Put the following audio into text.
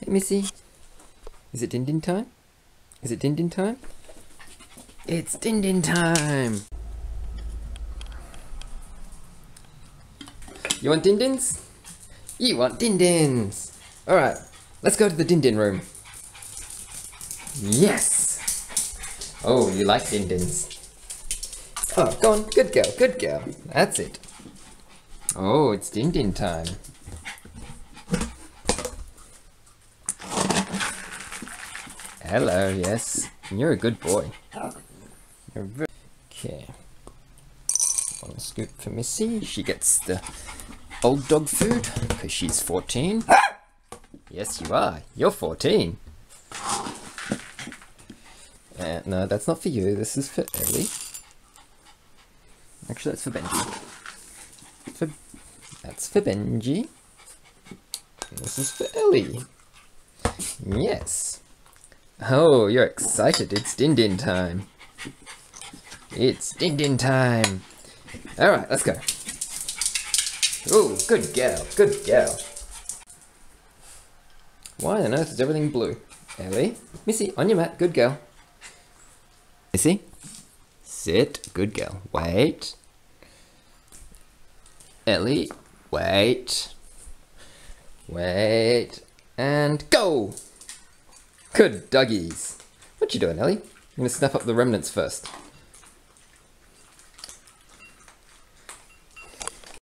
Let me see. Is it din din time? Is it din din time? It's din din time! You want din dins? You want din dins! Alright, let's go to the din din room. Yes! Oh, you like din dins. Oh, go on, good girl, good girl. That's it. Oh, it's din din time. Hello, yes. You're a good boy. Okay. One scoop for Missy. She gets the old dog food because she's 14. yes, you are. You're 14. Uh, no, that's not for you. This is for Ellie. Actually, that's for Benji. For, that's for Benji. And this is for Ellie. Yes. Oh, you're excited. It's din din time. It's din din time. Alright, let's go. Oh, good girl, good girl. Why on earth is everything blue? Ellie, Missy, on your mat, good girl. Missy, sit, good girl. Wait. Ellie, wait. Wait. And go! Good doggies. What you doing, Ellie? I'm gonna snap up the remnants first.